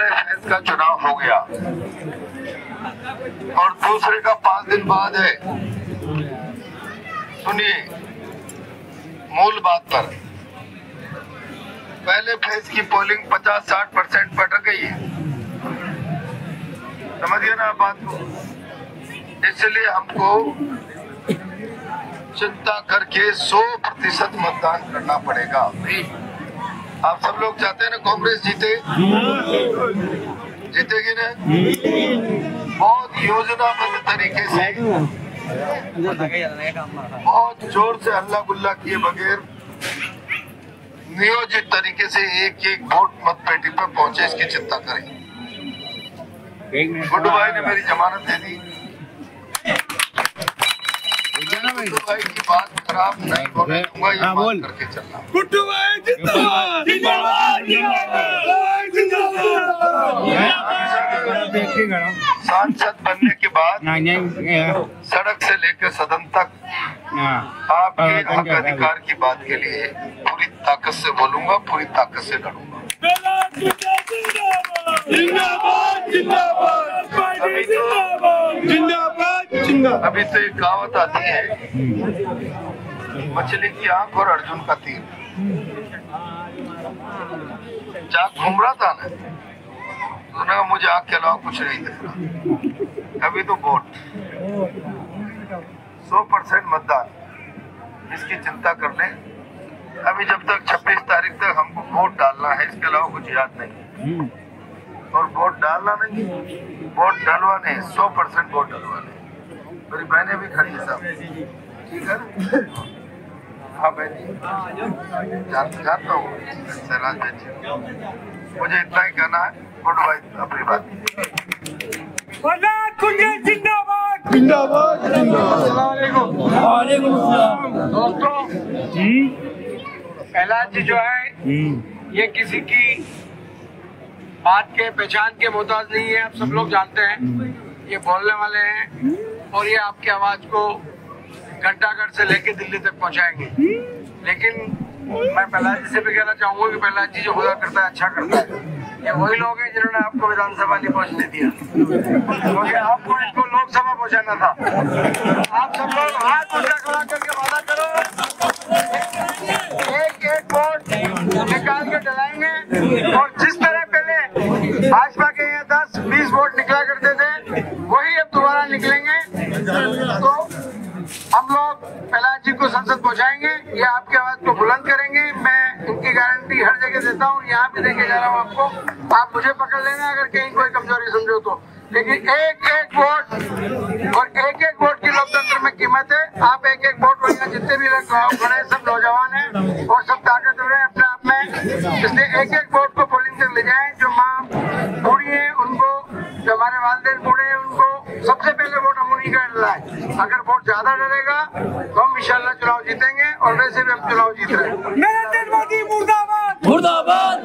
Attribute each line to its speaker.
Speaker 1: का चुनाव हो गया। और दूसरे का पाँच दिन बाद है। सुनिए, मूल बात पर। पहले फ़ेज़ की पोलिंग 50-60 परसेंट पट गई है। समझिए ना बात को। इसलिए हमको चिंता करके 100 प्रतिशत मतदान करना पड़ेगा। आप सब लोग चाहते हैं ना, कांग्रेस जीते। जीतेगी ना? बहुत योजनाबद्ध तरीके से। बहुत ज़ोर से हल्ला गुल्ला किए बगैर नियोजित तरीके से एक एक वोट मत पेटी पर पहुँचे, इसकी चिंता करें। गुड्डू भाई ने मेरी जमानत दे दी गुड्डू भाई की बात खराब नहीं। होने दूँगा ये बात करके चलना
Speaker 2: गुड्डू भाई जिंदाबाद। जिंदाबाद जिंदाबाद जिंदाबाद
Speaker 3: देखिए गरम
Speaker 1: सांसद बनने के बाद सड़क से लेकर सदन तक
Speaker 3: हाँ।
Speaker 1: आपके
Speaker 3: हाँ,
Speaker 1: हक अधिकार की बात के लिए पूरी ताकत से बोलूँगा पूरी ताकत से लड़ूँगा।
Speaker 2: जिंदाबाद। जिंदाबाद। जिंदाबाद। जिंदाबाद
Speaker 1: अभी तो एक कहावत आती है मछली की आँख और अर्जुन का तीर। जाग घूम रहा था ना उसने कहा मुझे आँख के अलावा कुछ नहीं दिख रहा अभी तो वोट सौ परसेंट मतदान। इसकी चिंता कर ले। अभी जब तक 26 तारीख तक हमको वोट डालना है इसके अलावा कुछ याद नहीं और वोट डालना नहीं वोट डलवाने सौ परसेंट वोट डलवाने मेरी बहनें भी खड़ी है सब। ठीक है? हाँ बहन जान, जानता हूँ। सहराज बहन जी। मुझे इतना ही कहना है। गुड अपनी बात।
Speaker 2: जिंदाबाद। जिंदाबाद
Speaker 4: दोस्तों प्रहलाद जी जो है ये किसी की बात के पहचान के मोहताज नहीं है आप सब लोग जानते हैं। ये बोलने वाले हैं और ये आपकी आवाज़ को घंटाघर से लेके दिल्ली तक पहुंचाएँगे। लेकिन मैं प्रहलाद जी से भी कहना चाहूँगा कि प्रहलाद जी जो खुदा करता है अच्छा करता है। ये वही लोग हैं जिन्होंने आपको विधानसभा नहीं पहुँचने दिया। क्योंकि आपको इनको लोकसभा पहुंचाना था। आप सब लोग हाथ ऊँचा खड़ा करके वादा करो। एक एक वोट निकाल के डलाएँगे और वही अब दोबारा निकलेंगे। तो हम लोग प्रहलाद जी को संसद पहुंचाएँगे, ये आपकी आवाज़ को बुलंद करेंगे। मैं इनकी गारंटी हर जगह देता हूँ, यहाँ भी देके जा रहा हूँ आपको। आप मुझे पकड़ लेना अगर कहीं कोई कमज़ोरी समझो तो। लेकिन एक एक वोट, और एक एक वोट की लोकतंत्र में कीमत है। आप एक एक वोट वही जितने भी खड़े सब नौजवान है, और सब ताकतवर है अपने आप में। इसलिए एक एक वोट को पोलिंग तक ले जाएँ वोट ज़्यादा डरेगा तो हम इंशाला चुनाव जीतेंगे और वैसे भी हम चुनाव जीत रहे हैं। मुर्दाबाद। मुर्दाबाद।